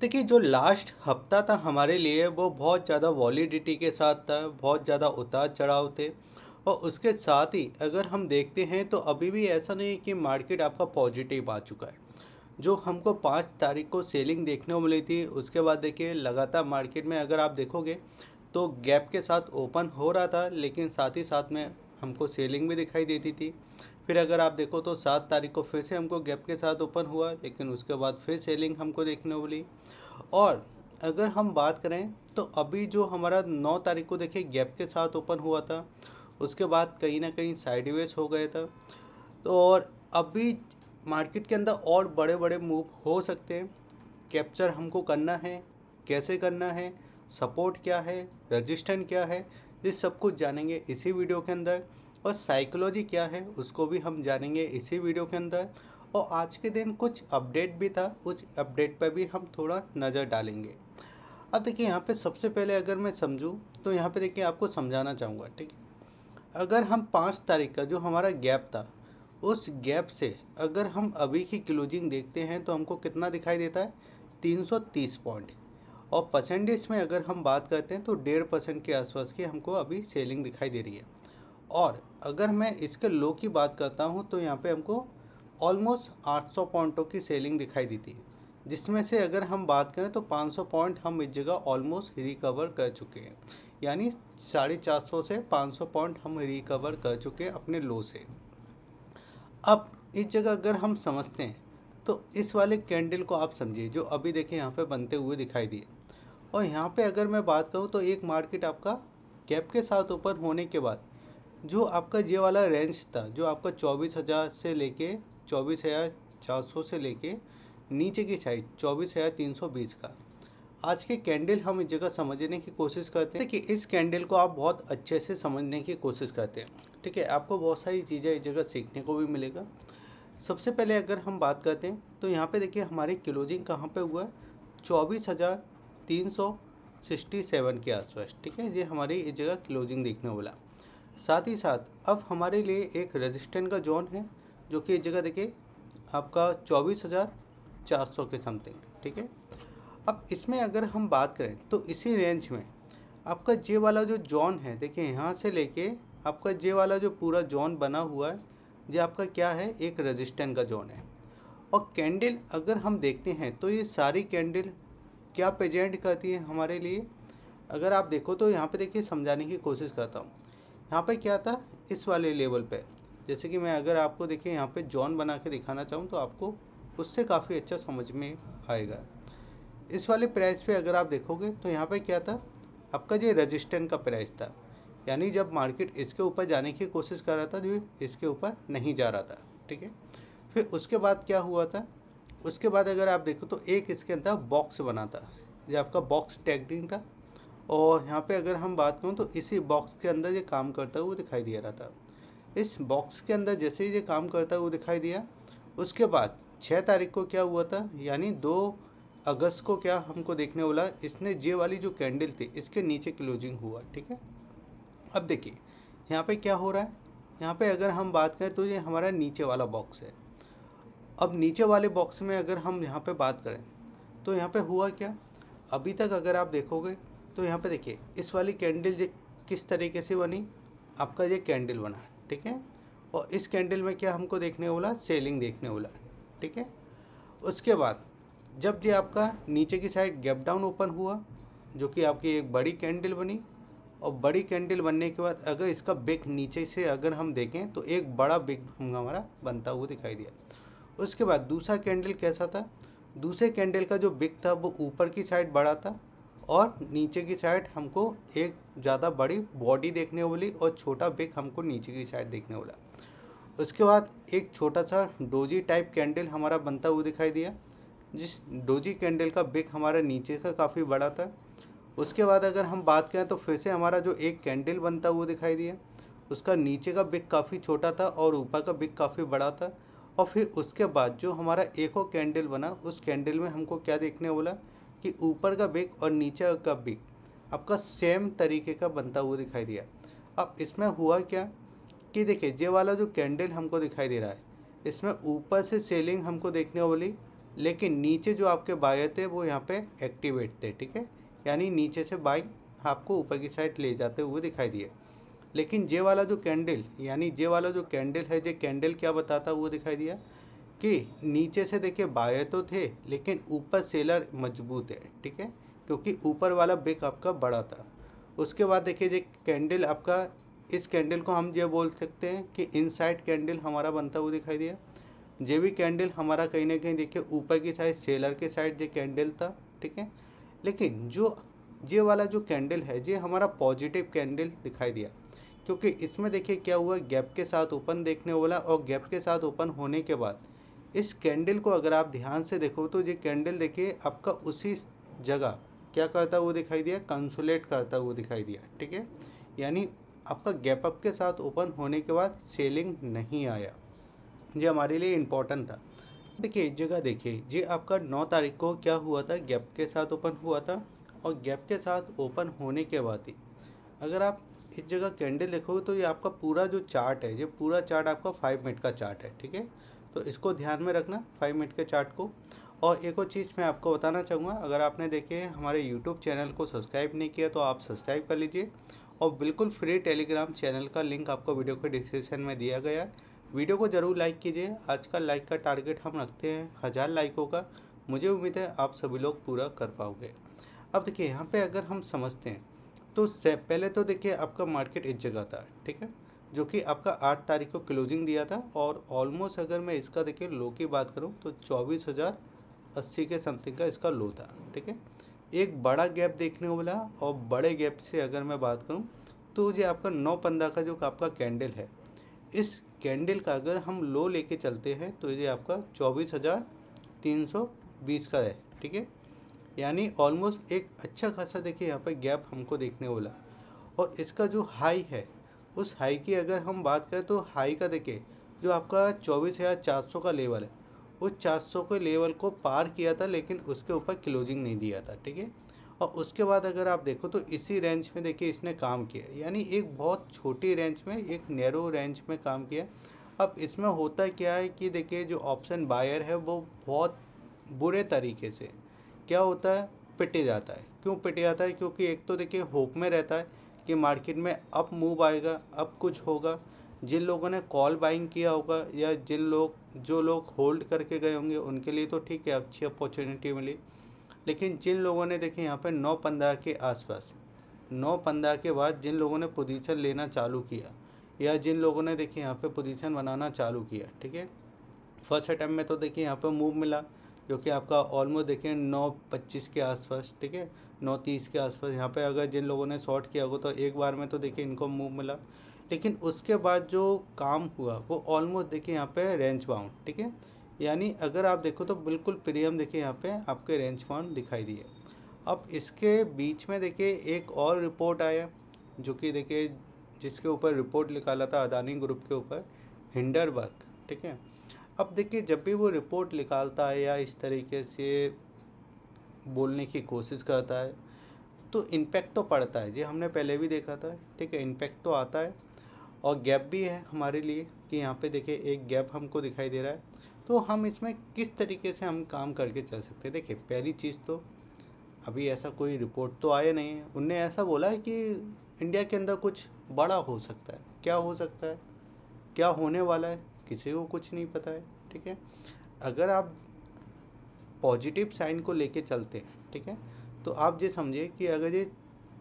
देखिए, जो लास्ट हफ़्ता था हमारे लिए, वो बहुत ज़्यादा वॉलीडिटी के साथ था, बहुत ज़्यादा उतार चढ़ाव थे। और उसके साथ ही अगर हम देखते हैं तो अभी भी ऐसा नहीं है कि मार्केट आपका पॉजिटिव आ चुका है। जो हमको पाँच तारीख को सेलिंग देखने को मिली थी, उसके बाद देखिए, लगातार मार्केट में अगर आप देखोगे तो गैप के साथ ओपन हो रहा था, लेकिन साथ ही साथ में हमको सेलिंग भी दिखाई देती थी। फिर अगर आप देखो तो सात तारीख को फिर से हमको गैप के साथ ओपन हुआ, लेकिन उसके बाद फिर सेलिंग हमको देखने को मिली। और अगर हम बात करें तो अभी जो हमारा नौ तारीख को देखिए गैप के साथ ओपन हुआ था, उसके बाद कहीं ना कहीं साइडवेज हो गया था। तो और अभी मार्केट के अंदर और बड़े बड़े मूव हो सकते हैं। कैप्चर हमको करना है, कैसे करना है, सपोर्ट क्या है, रजिस्टेंट क्या है, ये सब कुछ जानेंगे इसी वीडियो के अंदर। और साइकोलॉजी क्या है, उसको भी हम जानेंगे इसी वीडियो के अंदर। और आज के दिन कुछ अपडेट भी था, उस अपडेट पर भी हम थोड़ा नज़र डालेंगे। अब देखिए, यहाँ पे सबसे पहले अगर मैं समझूँ तो यहाँ पे देखिए, आपको समझाना चाहूँगा, ठीक है? अगर हम पाँच तारीख का जो हमारा गैप था, उस गैप से अगर हम अभी की क्लोजिंग देखते हैं तो हमको कितना दिखाई देता है? 330 पॉइंट और परसेंटेज में अगर हम बात करते हैं तो डेढ़ परसेंट के आसपास की हमको अभी सेलिंग दिखाई दे रही है। और अगर मैं इसके लो की बात करता हूँ तो यहाँ पे हमको ऑलमोस्ट 800 पॉइंटों की सेलिंग दिखाई देती है। जिसमें से अगर हम बात करें तो 500 पॉइंट हम इस जगह ऑलमोस्ट रिकवर कर चुके हैं। यानी साढ़े चार सौ से 500 पॉइंट हम रिकवर कर चुके हैं अपने लो से। अब इस जगह अगर हम समझते हैं तो इस वाले कैंडल को आप समझिए, जो अभी देखिए यहाँ पे बनते हुए दिखाई दिए। और यहाँ पे अगर मैं बात करूँ तो एक मार्केट आपका कैप के साथ ओपन होने के बाद जो आपका ये वाला रेंज था, जो आपका चौबीस हज़ार से लेके चौबीस हज़ार चार सौ से लेके नीचे की साइड चौबीस हज़ार तीन सौ बीस का, आज के कैंडल हम इस जगह समझने की कोशिश करते हैं कि इस कैंडल को आप बहुत अच्छे से समझने की कोशिश करते हैं। ठीक है, आपको बहुत सारी चीज़ें इस जगह सीखने को भी मिलेगा। सबसे पहले अगर हम बात करते हैं तो यहाँ पे देखिए हमारी क्लोजिंग कहाँ पे हुआ है? चौबीस हज़ार तीन सौ सिक्सटी सेवन के आसपास। ठीक है, ये हमारी इस जगह क्लोजिंग देखने वाला साथ ही साथ, अब हमारे लिए एक रेजिस्टेंट का जोन है, जो कि इस जगह देखिए आपका चौबीस हज़ार चार सौ के समथिंग ठीक है? अब इसमें अगर हम बात करें तो इसी रेंज में आपका जे वाला जो जोन है देखिए यहाँ से लेके आपका जे वाला जो पूरा जोन बना हुआ है, ये आपका क्या है? एक रेजिस्टेंट का जोन है। और कैंडल अगर हम देखते हैं तो ये सारी कैंडल क्या प्रेजेंट करती है हमारे लिए? अगर आप देखो तो यहाँ पे देखिए, समझाने की कोशिश करता हूँ। यहाँ पे क्या था? इस वाले लेवल पे। जैसे कि मैं अगर आपको देखिए, यहाँ पे जॉन बना के दिखाना चाहूँ तो आपको उससे काफ़ी अच्छा समझ में आएगा। इस वाले प्राइस पे अगर आप देखोगे तो यहाँ पे क्या था? आपका जो रजिस्टेंट का प्राइस था, यानी जब मार्केट इसके ऊपर जाने की कोशिश कर रहा था जो इसके ऊपर नहीं जा रहा था, ठीक है? फिर उसके बाद क्या हुआ था? उसके बाद अगर आप देखो तो एक इसके अंदर बॉक्स बना था जो आपका बॉक्स टैगडिंग था और यहाँ पे अगर हम बात करूँ तो इसी बॉक्स के अंदर ये काम करता हुआ दिखाई दे रहा था। इस बॉक्स के अंदर जैसे ही ये काम करता हुआ दिखाई दिया, उसके बाद छः तारीख को क्या हुआ था? यानी दो अगस्त को क्या हमको देखने वाला इसने जे वाली जो कैंडल थी, इसके नीचे क्लोजिंग हुआ, ठीक है? अब देखिए, यहाँ पे क्या हो रहा है? यहाँ पे अगर हम बात करें तो ये हमारा नीचे वाला बॉक्स है। अब नीचे वाले बॉक्स में अगर हम यहाँ पे बात करें तो यहाँ पे हुआ क्या? अभी तक अगर आप देखोगे तो यहाँ पे देखिए, इस वाली कैंडल किस तरीके से बनी? आपका ये कैंडल बना, ठीक है? और इस कैंडल में क्या हमको देखने वाला सेलिंग देखने वाला ठीक है? उसके बाद, जब ये आपका नीचे की साइड गैप डाउन ओपन हुआ, जो कि आपकी एक बड़ी कैंडल बनी, और बड़ी कैंडल बनने के बाद अगर इसका बिग नीचे से अगर हम देखें तो एक बड़ा बिग हमारा बनता हुआ दिखाई दिया। उसके बाद दूसरा कैंडल कैसा था? दूसरे कैंडल का जो बिग था, वो ऊपर की साइड बड़ा था और नीचे की साइड हमको एक ज़्यादा बड़ी बॉडी देखने वाली और छोटा बिग हमको नीचे की साइड देखने वाला उसके बाद एक छोटा सा डोजी टाइप कैंडल हमारा बनता हुआ दिखाई दिया, जिस डोजी कैंडल का बिग हमारा नीचे का काफ़ी बड़ा था। उसके बाद अगर हम बात करें तो फिर से हमारा जो एक कैंडल बनता हुआ दिखाई दिया, उसका नीचे का बिग काफ़ी छोटा था और ऊपर का बिग काफ़ी बड़ा था। और फिर उसके बाद जो हमारा एक और कैंडल बना, उस कैंडल में हमको क्या देखने वाला कि ऊपर का बिग और नीचे का बिग आपका सेम तरीके का बनता हुआ दिखाई दिया। अब इसमें हुआ क्या कि देखिए, ये वाला जो कैंडल हमको दिखाई दे रहा है, इसमें ऊपर से सेलिंग हमको देखने वाली लेकिन नीचे जो आपके बायर थे, वो यहाँ पे एक्टिवेट थे, ठीक है? यानी नीचे से बाई आपको ऊपर की साइड ले जाते हुए दिखाई दिए। लेकिन जे वाला जो कैंडल यानी जे वाला जो कैंडल है जे कैंडल क्या बताता हुआ दिखाई दिया? कि नीचे से देखिए बायर तो थे, लेकिन ऊपर सेलर मज़बूत है, ठीक है? क्योंकि ऊपर वाला बिक आपका बड़ा था। उसके बाद देखिए जो, कैंडल आपका, इस कैंडल को हम ये बोल सकते हैं कि इनसाइड कैंडल हमारा बनता हुआ दिखाई दिया। जे भी कैंडल हमारा कहीं ना कहीं देखिए ऊपर की साइड, सेलर के साइड जो कैंडल था, ठीक है? लेकिन जो, ये वाला जो कैंडल है, ये हमारा पॉजिटिव कैंडल दिखाई दिया। क्योंकि इसमें देखिए क्या हुआ, गैप के साथ ओपन देखने वाला और गैप के साथ ओपन होने के बाद इस कैंडल को अगर आप ध्यान से देखो तो ये कैंडल देखिए, आपका उसी जगह, क्या करता हुआ दिखाई दिया? कंसुलेट करता हुआ दिखाई दिया, ठीक है? यानी आपका गैप अप के साथ ओपन होने के बाद सेलिंग नहीं आया। ये हमारे लिए इम्पोर्टेंट था। देखिए, एक जगह देखिए, ये आपका नौ तारीख को क्या हुआ था? गैप के साथ ओपन हुआ था और गैप के साथ ओपन होने के बाद ही। अगर आप इस जगह कैंडल देखोगे तो ये आपका पूरा जो चार्ट है, ये पूरा चार्ट आपका फाइव मिनट का चार्ट है, ठीक है? तो इसको ध्यान में रखना फाइव मिनट के चार्ट को। और एक और चीज़ मैं आपको बताना चाहूँगा, अगर आपने देखे हमारे यूट्यूब चैनल को सब्सक्राइब नहीं किया तो आप सब्सक्राइब कर लीजिए। और बिल्कुल फ्री टेलीग्राम चैनल का लिंक आपको वीडियो के डिस्क्रिप्शन में दिया गया है। वीडियो को ज़रूर लाइक कीजिए। आज का लाइक का टारगेट हम रखते हैं हज़ार लाइकों का। मुझे उम्मीद है आप सभी लोग पूरा कर पाओगे। अब देखिए, यहाँ पे अगर हम समझते हैं तो पहले तो देखिए आपका मार्केट इस जगह था, ठीक है? जो कि आपका आठ तारीख को क्लोजिंग दिया था और ऑलमोस्ट अगर मैं इसका देखिए लो की बात करूँ तो चौबीस हज़ार अस्सी के समथिंग का इसका लो था, ठीक है? एक बड़ा गैप देखने को मिला और बड़े गैप से अगर मैं बात करूँ तो ये आपका नौ पंद्रह का जो आपका कैंडल है, इस कैंडल का अगर हम लो लेके चलते हैं तो ये आपका चौबीस हज़ार तीन सौ बीस का है, ठीक है? यानी ऑलमोस्ट एक अच्छा खासा देखिए यहाँ पर गैप हमको देखने वाला और इसका जो हाई है उस हाई की अगर हम बात करें तो हाई का देखिए जो आपका चौबीस हज़ार चार सौ का लेवल है, उस चार सौ के लेवल को पार किया था, लेकिन उसके ऊपर क्लोजिंग नहीं दिया था, ठीक है? और उसके बाद अगर आप देखो तो इसी रेंज में देखिए इसने काम किया, यानी एक बहुत छोटी रेंज में, एक नैरो रेंज में काम किया। अब इसमें होता क्या है कि देखिए, जो ऑप्शन बायर है, वो बहुत बुरे तरीके से क्या होता है? पिटे जाता है। क्यों पिटे जाता है? क्योंकि एक तो देखिए होप में रहता है कि मार्केट में अब मूव आएगा, अब कुछ होगा। जिन लोगों ने कॉल बाइंग किया होगा या जिन लोग, जो लोग होल्ड करके गए होंगे, उनके लिए तो ठीक है, अच्छी अपॉर्चुनिटी मिली। लेकिन जिन लोगों ने देखे यहाँ पर नौ पंद्रह के आसपास, नौ पंद्रह के बाद जिन लोगों ने पोजीशन लेना चालू किया या जिन लोगों ने देखिए यहाँ पे पोजीशन बनाना चालू किया, ठीक है? फ़र्स्ट अटैम्प में तो देखिए यहाँ पे मूव मिला। जो कि आपका ऑलमोस्ट देखें नौ पच्चीस के आसपास, ठीक है? नौ तीस के आसपास। यहाँ पे अगर जिन लोगों ने शॉर्ट किया होगा तो एक बार में तो देखिए इनको मूव मिला। लेकिन उसके बाद जो काम हुआ, वो ऑलमोस्ट देखिए यहाँ पे रेंज बाउंड ठीक है? यानी अगर आप देखो तो बिल्कुल प्रीमियम देखिए यहाँ पे आपके रेंज बाउंड दिखाई दिए। अब इसके बीच में देखिए एक और रिपोर्ट आया, जो कि देखिए जिसके ऊपर रिपोर्ट निकाला था अदानी ग्रुप के ऊपर हिंडरबर्ग ठीक है? अब देखिए, जब भी वो रिपोर्ट निकालता है या इस तरीके से बोलने की कोशिश करता है तो इम्पेक्ट तो पड़ता है। जी, हमने पहले भी देखा था, ठीक है इम्पेक्ट तो आता है और गैप भी है हमारे लिए कि यहाँ पे देखिए, एक गैप हमको दिखाई दे रहा है। तो हम इसमें किस तरीके से हम काम करके चल सकते हैं? देखिए, पहली चीज़ तो अभी ऐसा कोई रिपोर्ट तो आया नहीं है। उनने ऐसा बोला है कि इंडिया के अंदर कुछ बड़ा हो सकता है। क्या हो सकता है? क्या होने वाला है? किसी को कुछ नहीं पता है, ठीक है? अगर आप पॉजिटिव साइन को लेके चलते हैं, ठीक है? तो आप ये समझिए कि अगर ये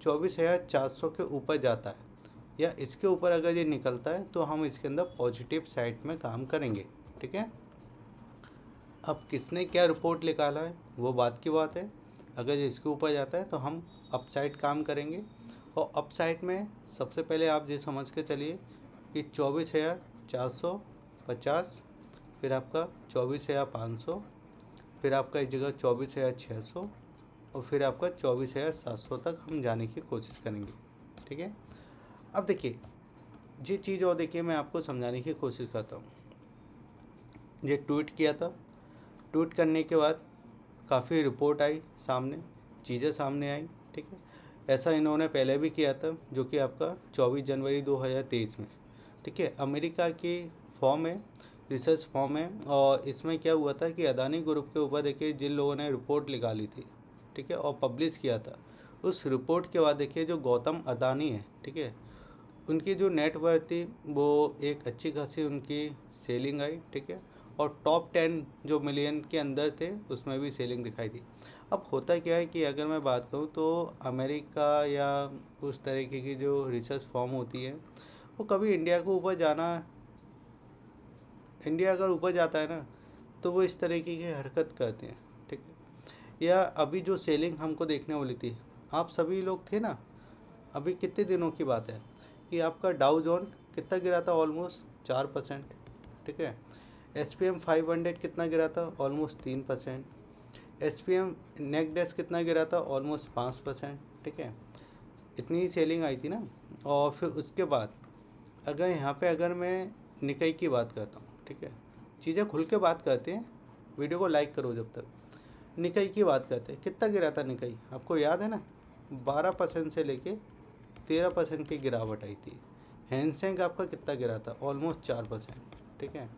चौबीस हज़ार चार सौ के ऊपर जाता है या इसके ऊपर अगर ये निकलता है तो हम इसके अंदर पॉजिटिव साइड में काम करेंगे, ठीक है? अब किसने क्या रिपोर्ट निकाला है? वो बात की बात है। अगर इसके ऊपर जाता है तो हम अप साइड काम करेंगे। और अप साइड में सबसे पहले आप ये समझ के चलिए कि चौबीस हज़ार चार सौ पचास, फिर आपका चौबीस हज़ार पाँच सौ, फिर आपका एक जगह चौबीस हज़ार छः सौ और फिर आपका चौबीस हज़ार सात सौ तक हम जाने की कोशिश करेंगे। ठीक है? अब देखिए, ये चीज़ और देखिए मैं आपको समझाने की कोशिश करता हूँ। ये ट्वीट किया था। ट्वीट करने के बाद काफ़ी रिपोर्ट आई सामने, चीज़ें सामने आई, ठीक है? ऐसा इन्होंने पहले भी किया था जो कि आपका 24 जनवरी 2023 में, ठीक है? अमेरिका की फॉर्म है, रिसर्च फॉर्म है, और इसमें क्या हुआ था कि अदानी ग्रुप के ऊपर देखिए जिन लोगों ने रिपोर्ट निकाली थी, ठीक है, और पब्लिश किया था, उस रिपोर्ट के बाद देखिए जो गौतम अदानी है, ठीक है, उनकी जो नेटवर्थ थी, वो एक अच्छी खासी उनकी सेलिंग आई, ठीक है, और टॉप टेन जो मिलियन के अंदर थे, उसमें भी सेलिंग दिखाई दी। अब होता क्या है कि अगर मैं बात करूँ तो अमेरिका या उस तरीके की जो रिसर्च फॉर्म होती है, वो कभी इंडिया को ऊपर जाना इंडिया अगर ऊपर जाता है ना तो वो इस तरीके की हरकत करते हैं, ठीक है? या अभी जो सेलिंग हमको देखने वाली थी, आप सभी लोग थे ना, अभी कितने दिनों की बात है कि आपका डाउ जोन कितना गिरा था? ऑलमोस्ट चार परसेंट ठीक है? S P M five hundred कितना गिरा था? ऑलमोस्ट तीन percent S P M Nasdaq कितना गिरा था? ऑलमोस्ट पाँच परसेंट ठीक है? इतनी ही सेलिंग आई थी ना? और फिर उसके बाद, अगर यहाँ पे अगर मैं निकई की बात करता हूँ ठीक है? चीज़ें खुल के बात करते हैं। वीडियो को लाइक करो जब तक। निकाई की बात करते हैं। कितना गिरा था निकाई आपको याद है ना? बारह परसेंट से लेके तेरह परसेंट की गिरावट आई थी। हैंडसेंग आपका कितना गिरा था? ऑलमोस्ट चार परसेंट। ठीक है?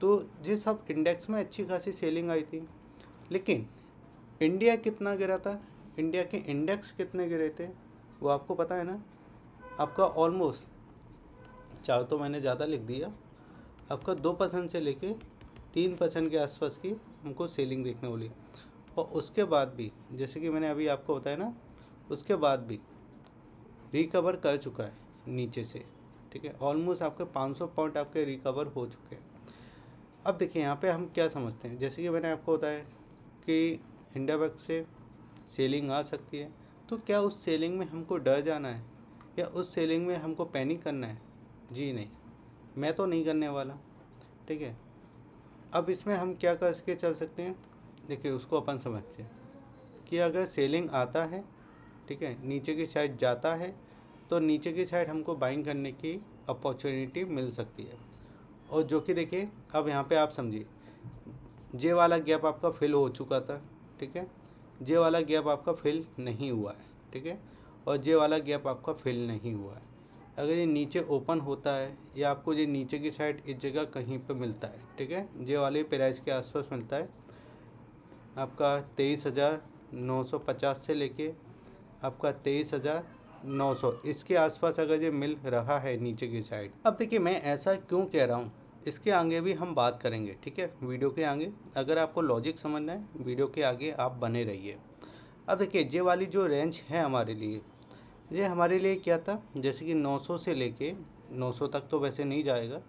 तो ये सब इंडेक्स में अच्छी खासी सेलिंग आई थी। लेकिन इंडिया कितना गिरा था? इंडिया के इंडेक्स कितने गिरे थे? वो आपको पता है ना? आपका ऑलमोस्ट चार तो मैंने ज़्यादा लिख दिया। आपका दो परसेंट से लेके तीन परसेंट के आसपास की हमको सेलिंग देखने वाली और उसके बाद भी, जैसे कि मैंने अभी आपको बताया ना, उसके बाद भी रिकवर कर चुका है नीचे से, ठीक है? ऑलमोस्ट आपके 500 पॉइंट आपके रिकवर हो चुके हैं। अब देखिए, यहाँ पे हम क्या समझते हैं? जैसे कि मैंने आपको बताया कि हिंडाबैग से सेलिंग आ सकती है तो क्या उस सेलिंग में हमको डर जाना है? या उस सेलिंग में हमको पैनिक करना है? जी नहीं। मैं तो नहीं करने वाला, ठीक है? अब इसमें हम क्या कर करके चल सकते हैं? देखिए, उसको अपन समझते हैं कि अगर सेलिंग आता है, ठीक है, नीचे की साइड जाता है तो नीचे की साइड हमको बाइंग करने की अपॉर्चुनिटी मिल सकती है। और जो कि देखिए, अब यहाँ पे आप समझिए जे वाला गैप आपका फिल हो चुका था, ठीक है? जे वाला गैप आपका फिल नहीं हुआ है, ठीक है? और जे वाला गैप आपका फिल नहीं हुआ है। अगर ये नीचे ओपन होता है, या आपको ये नीचे की साइड इस जगह कहीं पे मिलता है, ठीक है? जे वाले प्राइस के आसपास मिलता है। आपका तेईस हज़ार नौ सौ पचास से लेके आपका तेईस हज़ार नौ सौ। इसके आसपास अगर ये मिल रहा है नीचे की साइड। अब देखिए, मैं ऐसा क्यों कह रहा हूँ? इसके आगे भी हम बात करेंगे, ठीक है? वीडियो के आगे। अगर आपको लॉजिक समझना है, वीडियो के आगे आप बने रहिए। अब देखिए, ये वाली जो रेंज है हमारे लिए ये हमारे लिए क्या था? जैसे कि 900 से लेके 900 तक तो वैसे नहीं जाएगा,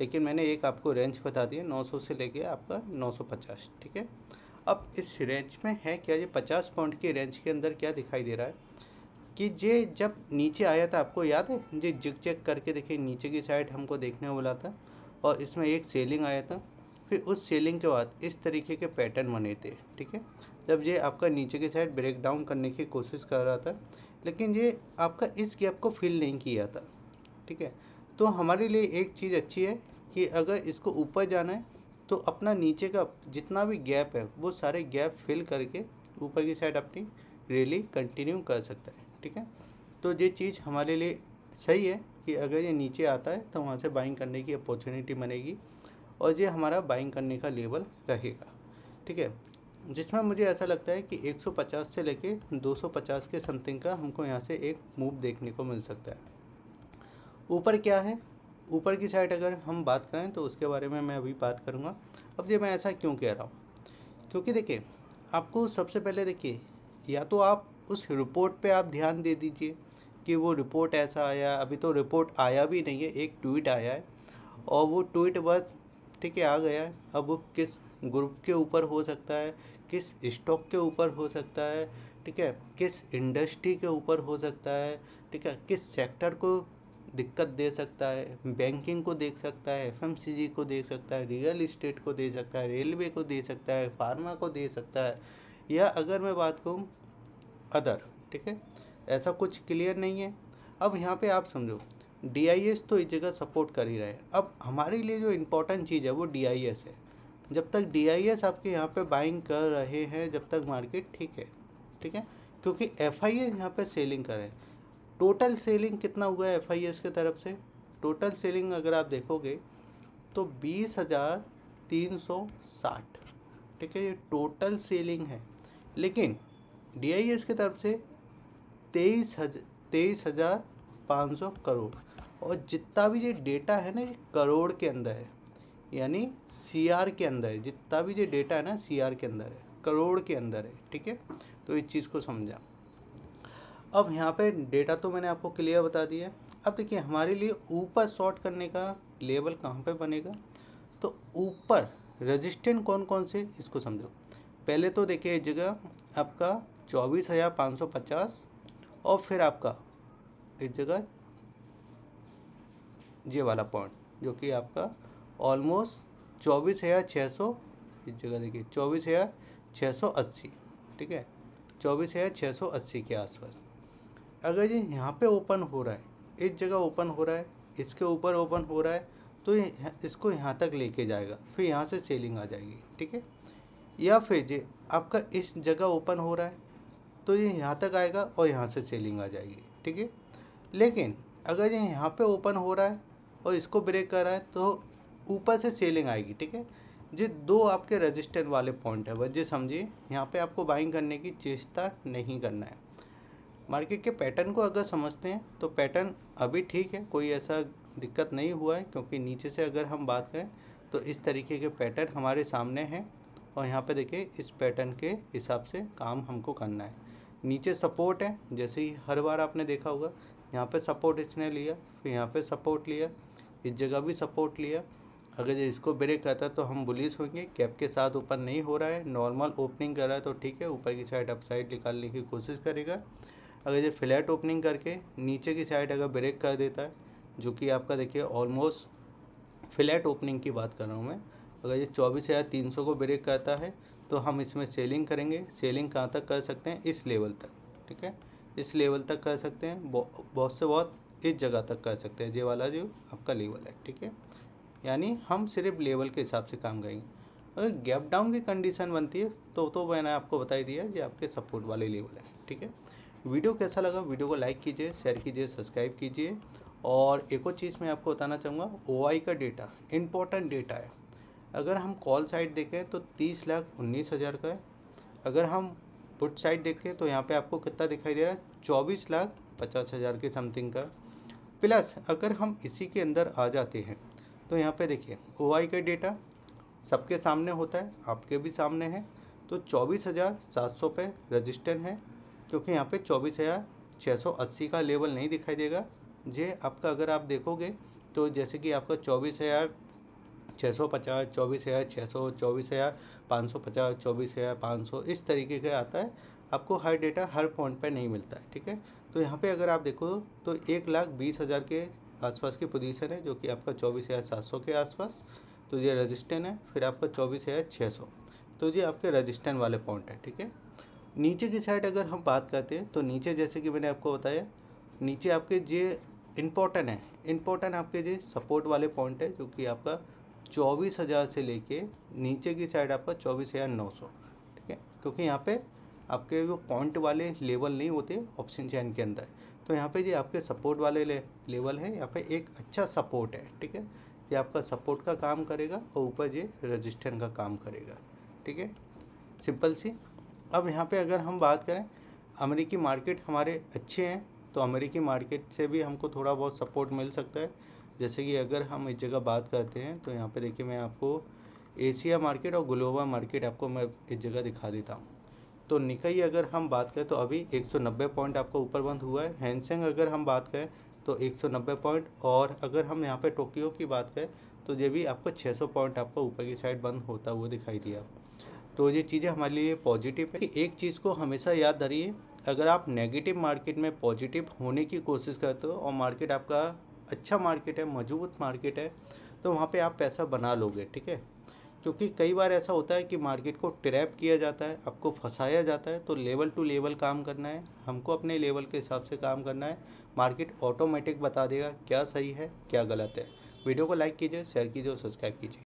लेकिन मैंने एक आपको रेंज बता दिया 900 से लेके आपका 950 ठीक है? अब इस रेंज में है क्या? ये 50 पॉइंट की रेंज के अंदर क्या दिखाई दे रहा है? कि जे जब नीचे आया था, आपको याद है? जे जिक चेक करके देखिए, नीचे की साइड हमको देखने को बोला था, और इसमें एक सेलिंग आया था। फिर उस सेलिंग के बाद इस तरीके के पैटर्न बने थे, ठीक है? जब ये आपका नीचे की साइड ब्रेक डाउन करने की कोशिश कर रहा था लेकिन ये आपका इस गैप को फिल नहीं किया था, ठीक है? तो हमारे लिए एक चीज़ अच्छी है कि अगर इसको ऊपर जाना है तो अपना नीचे का जितना भी गैप है, वो सारे गैप फिल करके ऊपर की साइड अपनी रैली कंटिन्यू कर सकता है, ठीक है? तो ये चीज़ हमारे लिए सही है कि अगर ये नीचे आता है तो वहाँ से बाइंग करने की अपॉर्चुनिटी बनेगी और ये हमारा बाइंग करने का लेवल रहेगा, ठीक है? जिसमें मुझे ऐसा लगता है कि 150 से लेके 250 के समथिंग का हमको यहाँ से एक मूव देखने को मिल सकता है। ऊपर क्या है? ऊपर की साइड अगर हम बात करें तो उसके बारे में मैं अभी बात करूँगा। अब ये मैं ऐसा क्यों कह रहा हूँ? क्योंकि देखिए, आपको सबसे पहले देखिए, या तो आप उस रिपोर्ट पे आप ध्यान दे दीजिए कि वो रिपोर्ट ऐसा आया, अभी तो रिपोर्ट आया भी नहीं है, एक ट्वीट आया है, और वो ट्वीट बस, ठीक है, आ गया है। अब वो किस ग्रुप के ऊपर हो सकता है किस स्टॉक के ऊपर हो सकता है, ठीक है? किस इंडस्ट्री के ऊपर हो सकता है, ठीक है? किस सेक्टर को दिक्कत दे सकता है? बैंकिंग को देख सकता है, एफएमसीजी को देख सकता है, रियल इस्टेट को दे सकता है, रेलवे को दे सकता है, फार्मा को दे सकता है, या अगर मैं बात कहूँ अदर, ठीक है? ऐसा कुछ क्लियर नहीं है। अब यहाँ पे आप समझो डीआईएस तो इस जगह सपोर्ट कर ही रहे हैं। अब हमारे लिए जो इम्पोर्टेंट चीज़ है वो डी है। जब तक डीआईएस आपके यहाँ पे बाइंग कर रहे हैं, जब तक मार्केट ठीक है ठीक है? क्योंकि एफ़ आई एस यहाँ पर सेलिंग कर टोटल सेलिंग कितना हुआ है एफ़ आई एस की तरफ़ से? टोटल सेलिंग अगर आप देखोगे तो बीस हज़ार तीन सौ साठ, ठीक है? ये टोटल सेलिंग है। लेकिन डी आई एस की तरफ़ से तेईस हज़ार तेईस हज़ार पाँच सौ करोड़। और जितना भी ये डेटा है ना, ये करोड़ के अंदर है। यानी सी आर के अंदर है। जितना भी ये डेटा है ना सी आर के अंदर है। करोड़ के अंदर है, ठीक है? तो इस चीज़ को समझा। अब यहाँ पे डेटा तो मैंने आपको क्लियर बता दिया अब देखिए, हमारे लिए ऊपर शॉर्ट करने का लेवल कहाँ पे बनेगा? तो ऊपर रेजिस्टेंट कौन कौन से, इसको समझो। पहले तो देखिए जगह आपका चौबीस हज़ार पाँच सौ पचास और फिर आपका इस जगह ये वाला पॉइंट जो कि आपका ऑलमोस्ट चौबीस हज़ार छः सौ, इस जगह देखिए, चौबीस हज़ार छः सौ अस्सी, ठीक है? चौबीस हज़ार छः सौ अस्सी के आसपास। अगर ये यहाँ पे ओपन हो रहा है, इस जगह ओपन हो रहा है, इसके ऊपर ओपन हो रहा है तो इसको यहाँ तक लेके जाएगा, फिर यहाँ से सेलिंग आ जाएगी, ठीक है? या फिर ये आपका इस जगह ओपन हो रहा है तो ये यहाँ तक आएगा और यहाँ से सेलिंग आ जाएगी, ठीक है? लेकिन अगर ये यहाँ पे ओपन हो रहा है और इसको ब्रेक कर रहा है तो ऊपर से सेलिंग आएगी, ठीक है? जी दो आपके रजिस्टर वाले पॉइंट है वजह समझिए। यहाँ पे आपको बाइंग करने की चेष्टा नहीं करना है। मार्केट के पैटर्न को अगर समझते हैं तो पैटर्न अभी ठीक है, कोई ऐसा दिक्कत नहीं हुआ है, क्योंकि नीचे से अगर हम बात करें तो इस तरीके के पैटर्न हमारे सामने हैं। और यहाँ पे देखिए, इस पैटर्न के हिसाब से काम हमको करना है। नीचे सपोर्ट है, जैसे ही हर बार आपने देखा होगा, यहाँ पे सपोर्ट इसने लिया, फिर यहाँ पे सपोर्ट लिया, इस जगह भी सपोर्ट लिया। अगर इसको ब्रेक करता तो हम बुलिस होंगे कैप के साथ ऊपर नहीं हो रहा है नॉर्मल ओपनिंग कर रहा है तो ठीक है, ऊपर की साइड अप साइड निकालने की कोशिश करेगा। अगर ये फ्लैट ओपनिंग करके नीचे की साइड अगर ब्रेक कर देता है, जो कि आपका देखिए ऑलमोस्ट फ्लैट ओपनिंग की बात कर रहा हूँ मैं, अगर ये चौबीस हज़ार तीन सौ को ब्रेक करता है तो हम इसमें सेलिंग करेंगे। सेलिंग कहाँ तक कर सकते हैं? इस लेवल तक, ठीक है? इस लेवल तक कर सकते हैं बहुत से बहुत इस जगह तक कर सकते हैं। ये वाला जो आपका लेवल है, ठीक है? यानी हम सिर्फ़ लेवल के हिसाब से काम करेंगे। अगर गैप डाउन की कंडीशन बनती है तो तो मैंने आपको बताई दिया ये आपके सपोर्ट वाले लेवल है, ठीक है? वीडियो कैसा लगा? वीडियो को लाइक कीजिए शेयर कीजिए सब्सक्राइब कीजिए। और एक और चीज़ मैं आपको बताना चाहूँगा ओआई का डेटा इम्पोर्टेंट डेटा है। अगर हम कॉल साइड देखें तो तीस लाख उन्नीस हज़ार का है। अगर हम पुट साइड देखें तो यहाँ पे आपको कितना दिखाई दे रहा है? चौबीस लाख पचास हज़ार के समथिंग का। प्लस अगर हम इसी के अंदर आ जाते हैं तो यहाँ पे देखिए ओ आई का डेटा सबके सामने होता है, आपके भी सामने है। तो चौबीस हज़ार सात सौ पे रजिस्टर है, क्योंकि यहाँ पे चौबीस हज़ार छः सौ अस्सी का लेवल नहीं दिखाई देगा। जे आपका अगर आप देखोगे तो जैसे कि आपका चौबीस हज़ार छः सौ पचास, चौबीस हज़ार छः सौ, चौबीस हज़ार पाँच सौ पचास, चौबीस हज़ार पाँच सौ, इस तरीके का आता है। आपको हर डेटा हर पॉइंट पर नहीं मिलता है, ठीक है? तो यहाँ पे अगर आप देखो तो एक लाख बीस हज़ार के आसपास की पोजीशन है, जो कि आपका चौबीस हज़ार सात सौ के आसपास। तो ये रजिस्टेंट है, फिर आपका चौबीस हज़ार छः सौ। तो ये आपके रजिस्टेंट वाले पॉइंट है, ठीक है? नीचे की साइड अगर हम बात करते हैं तो नीचे जैसे कि मैंने आपको बताया, नीचे आपके जे इम्पोर्टेंट है इम्पोर्टेंट आपके जे सपोर्ट वाले पॉइंट है, जो कि आपका चौबीस हज़ार से लेके नीचे की साइड आपका चौबीस हज़ार नौ सौ, ठीक है? क्योंकि यहाँ पे आपके वो पॉइंट वाले लेवल नहीं होते, ऑप्शन चैन के अंदर। तो यहाँ पे ये आपके सपोर्ट वाले ले, लेवल है। यहाँ पे एक अच्छा सपोर्ट है ठीक है? ये आपका सपोर्ट का काम करेगा और ऊपर ये रजिस्टर का काम करेगा ठीक है? सिंपल सी। अब यहाँ पे अगर हम बात करें अमेरिकी मार्केट हमारे अच्छे हैं तो अमेरिकी मार्केट से भी हमको थोड़ा बहुत सपोर्ट मिल सकता है। जैसे कि अगर हम इस जगह बात करते हैं तो यहाँ पे देखिए मैं आपको एशिया मार्केट और ग्लोबल मार्केट आपको मैं इस जगह दिखा देता हूँ। तो निकाई अगर हम बात करें तो अभी 190 पॉइंट आपका ऊपर बंद हुआ है। हैंसेंग अगर हम बात करें तो 190 पॉइंट और अगर हम यहाँ पे टोक्यो की बात करें तो ये भी आपको 600 पॉइंट आपको ऊपर की साइड बंद होता हुआ दिखाई दिया। तो ये चीज़ें हमारे लिए पॉजिटिव है। कि एक चीज़ को हमेशा याद धरिए अगर आप नेगेटिव मार्केट में पॉजिटिव होने की कोशिश करते हो और मार्केट आपका अच्छा मार्केट है, मज़बूत मार्केट है तो वहाँ पे आप पैसा बना लोगे, ठीक है? क्योंकि कई बार ऐसा होता है कि मार्केट को ट्रैप किया जाता है, आपको फंसाया जाता है तो लेवल टू लेवल काम करना है, हमको अपने लेवल के हिसाब से काम करना है, मार्केट ऑटोमेटिक बता देगा क्या सही है, क्या गलत है। वीडियो को लाइक कीजिए, शेयर कीजिए और सब्सक्राइब कीजिए।